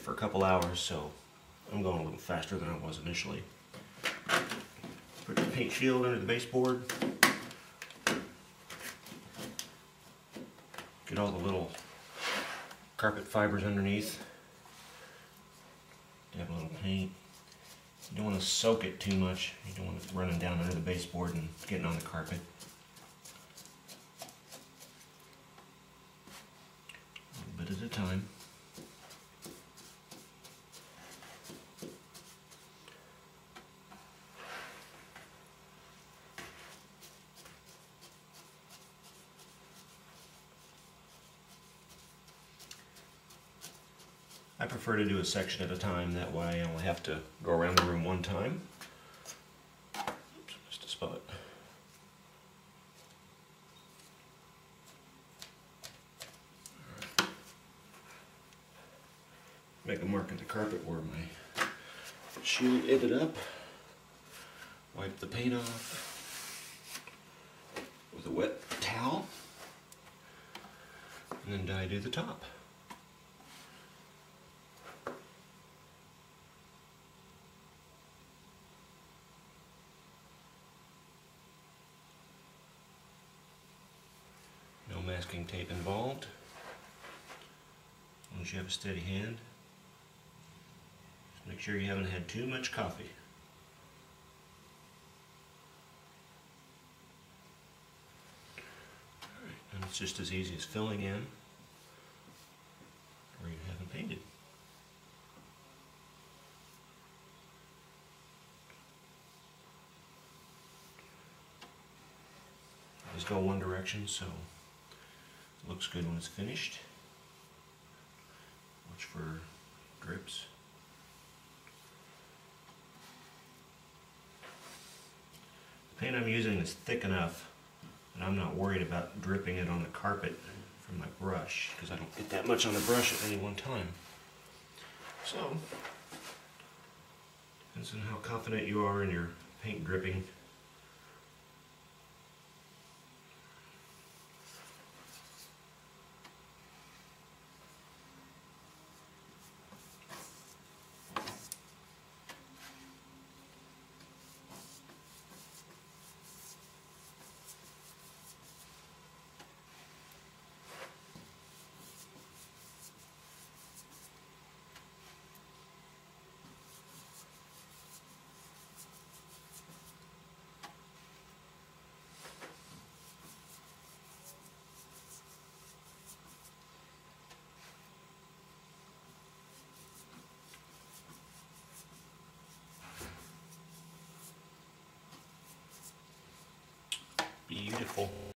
it for a couple hours, so I'm going a little faster than I was initially. Put the paint shield under the baseboard. Get all the little carpet fibers underneath. Dab a little paint. You don't want to soak it too much. You don't want it running down under the baseboard and getting on the carpet. A little bit at a time. I prefer to do a section at a time, that way I only have to go around the room one time. Oops, missed a spot. Make a mark in the carpet where my shield ended up. Wipe the paint off with a wet towel. And then dye do the top. Masking tape involved. As you have a steady hand. Just make sure you haven't had too much coffee. Alright, and it's just as easy as filling in where you haven't painted. Always go one direction so looks good when it's finished. Watch for drips. The paint I'm using is thick enough that I'm not worried about dripping it on the carpet from my brush because I don't get that much on the brush at any one time. So, depends on how confident you are in your paint dripping. Beautiful.